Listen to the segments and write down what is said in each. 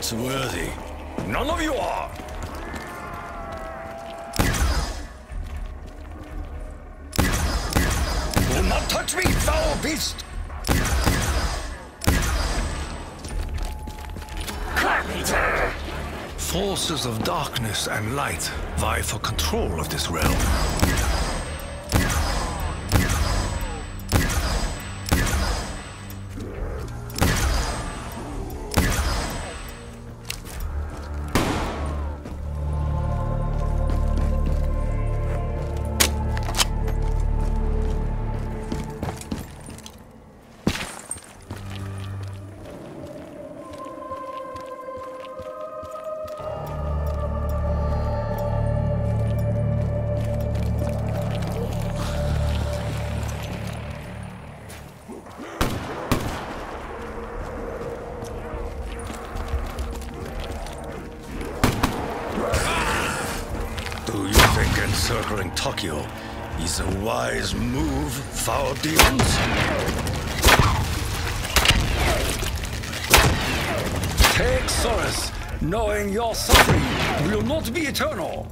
not worthy. None of you are! Do not touch me, foul beast! Forces of darkness and light vie for control of this realm. Do you think encircling Tokyo is a wise move, foul demons? Take solace, knowing your suffering will not be eternal.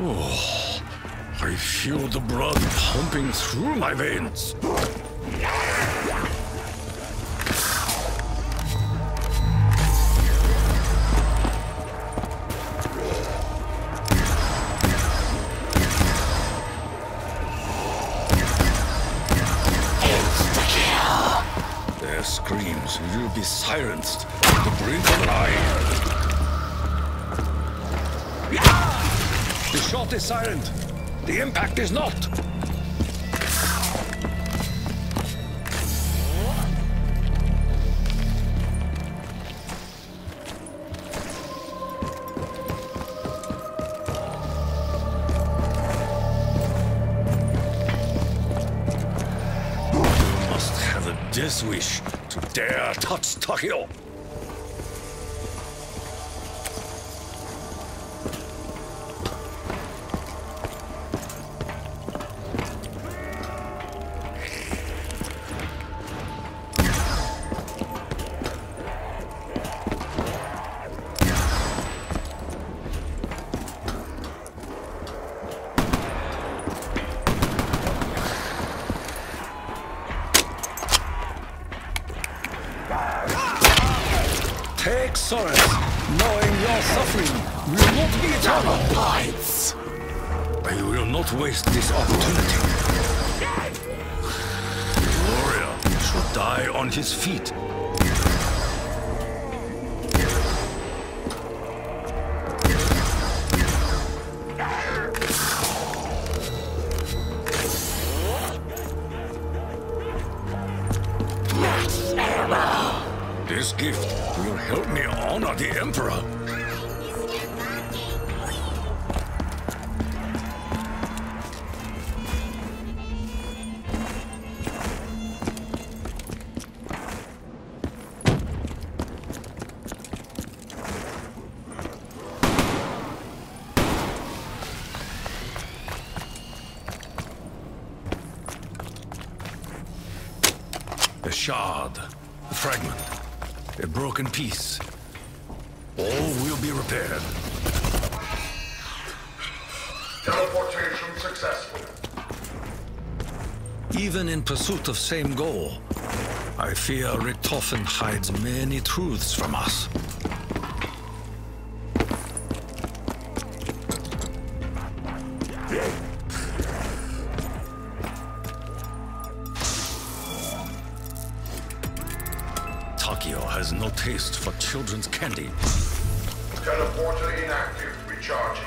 Oh, I feel the blood pumping through my veins. The of an eye. The shot is silent. The impact is not. You must have a death wish to dare touch Tokyo. Take knowing your suffering will not be eternal. Bites. I will not waste this opportunity. The warrior should die on his feet. A shard, a fragment, a broken piece. All will be repaired. Teleportation successful. Even in pursuit of same goal, I fear Richtofen hides many truths from us. No taste for children's candy. Teleporter inactive. Recharging.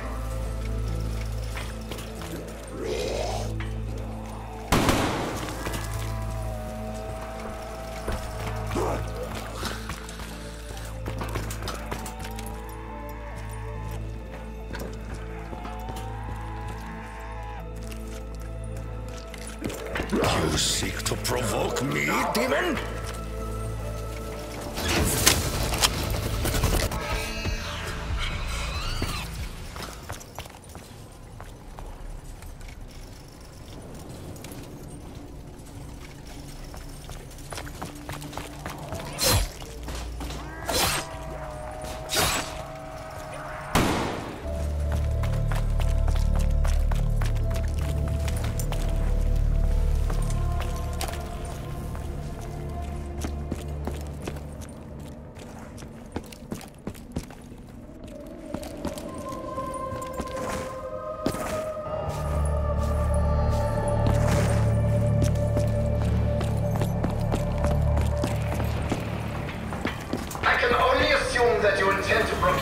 You seek to provoke me, demon?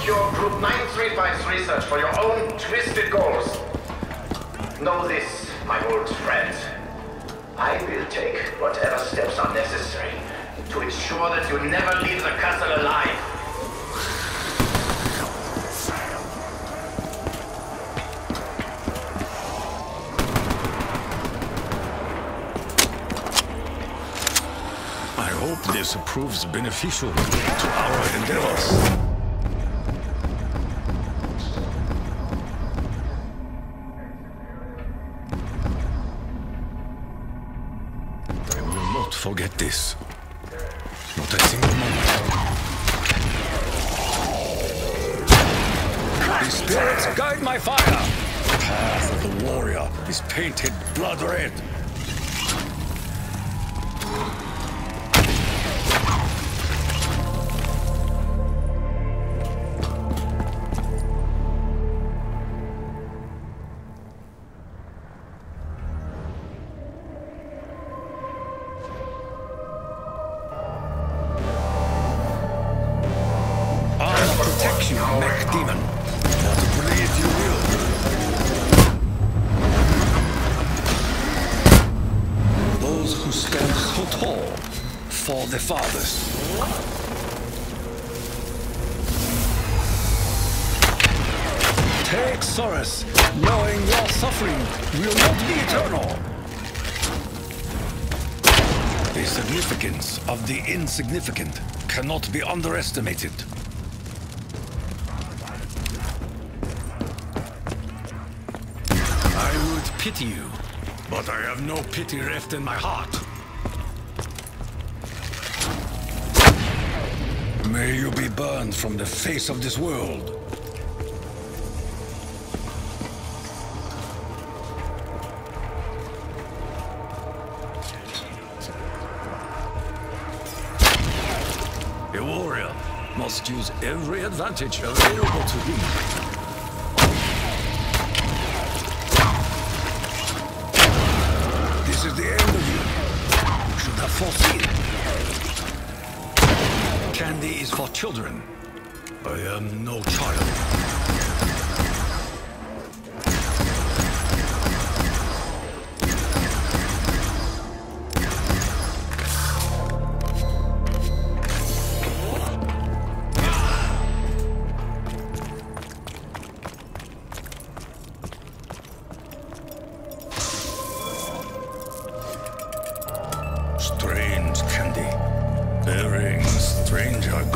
Your Group 935's research for your own twisted goals. Know this, my old friend. I will take whatever steps are necessary to ensure that you never leave the castle alive. I hope this proves beneficial to our endeavors. Forget this. Not a single moment. The spirits guide my fire! The path of the warrior is painted blood red. Demon. What breathe you will. Those who stand so tall for the fathers. Take solace, knowing your suffering will not be eternal. The significance of the insignificant cannot be underestimated. I would pity you, but I have no pity left in my heart. May you be burned from the face of this world. A warrior must use every advantage available to him. Candy is for children. I am no child.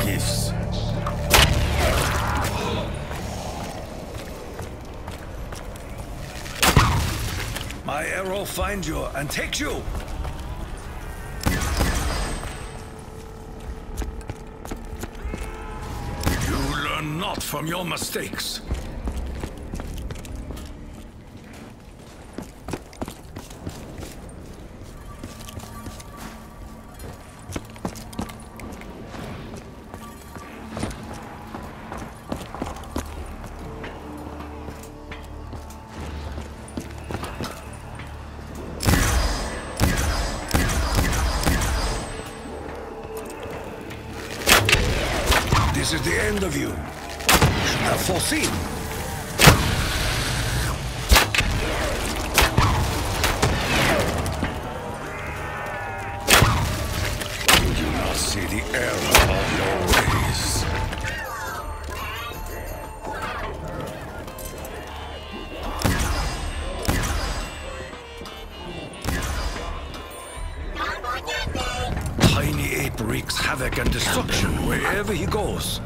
Gifts. My arrow finds you and takes you. You learn not from your mistakes. This is the end of you. Have foreseen. You not see the error of your ways. Tiny ape wreaks havoc and destruction wherever he goes.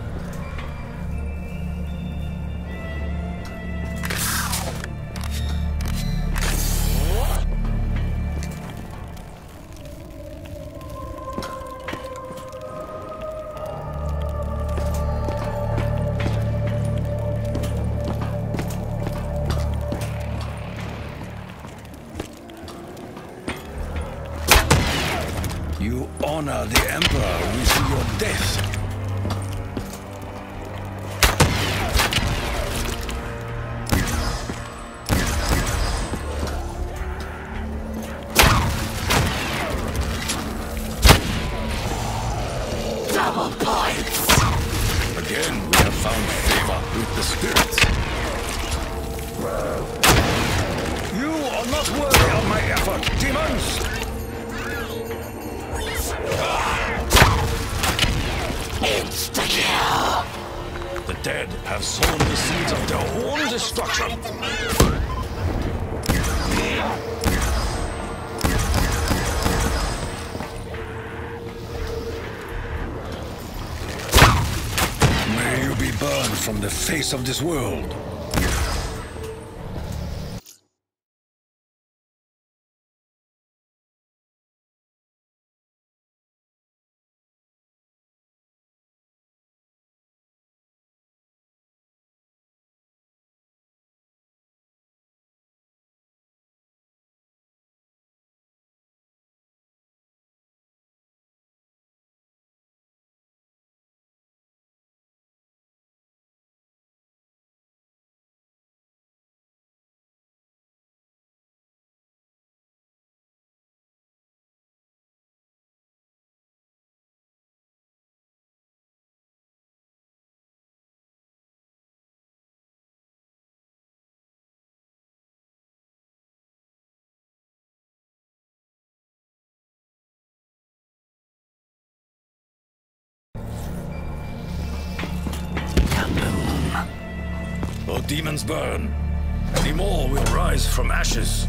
Have sown the seeds of their own destruction. May you be burned from the face of this world. Demons burn, many more will rise from ashes.